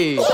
Hey.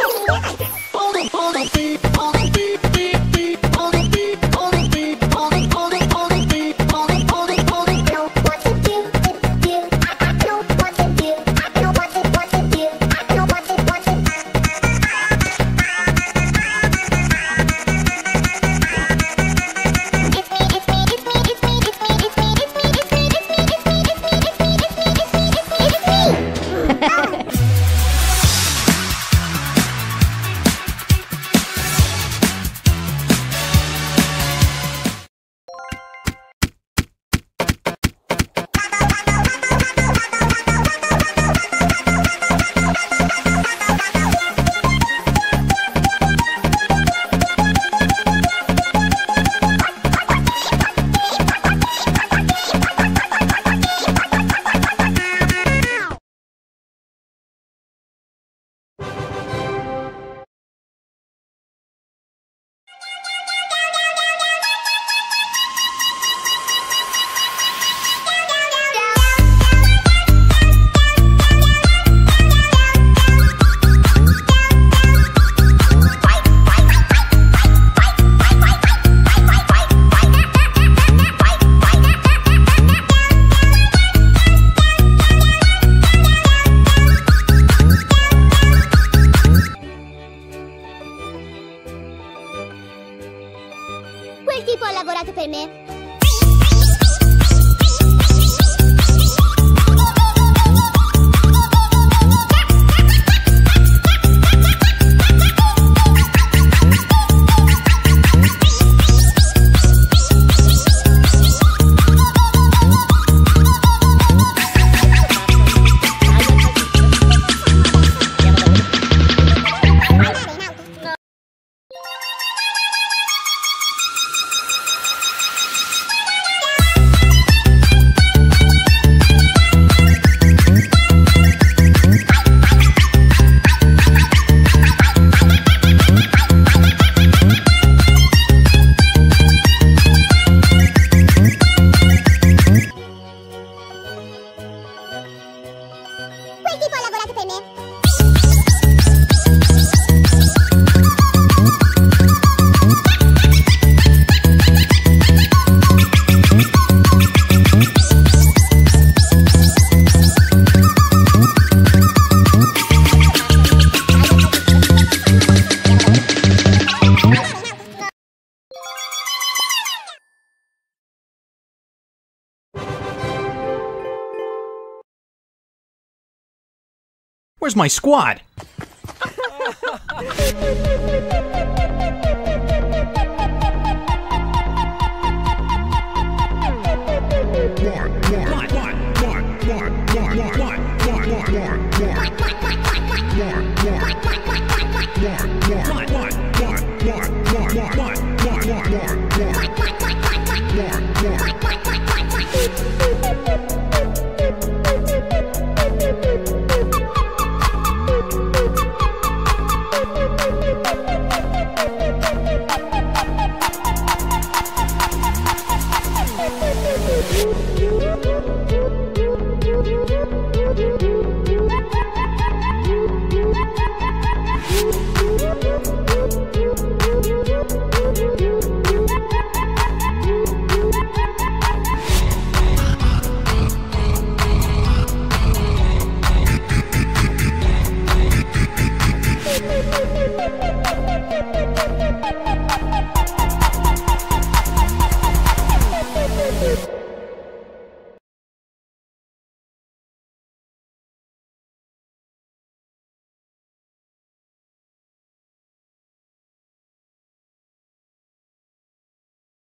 Where's my squad? One, one, one, you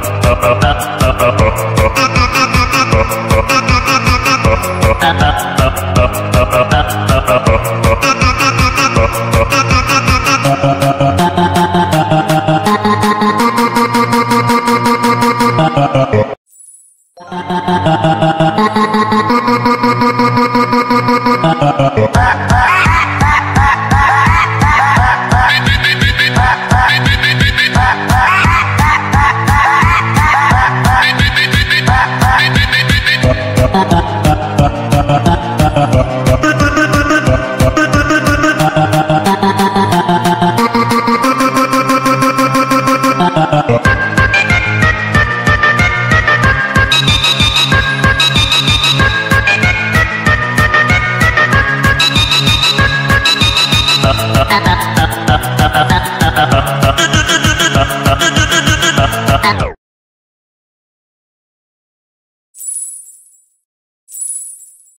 up, up, up, up.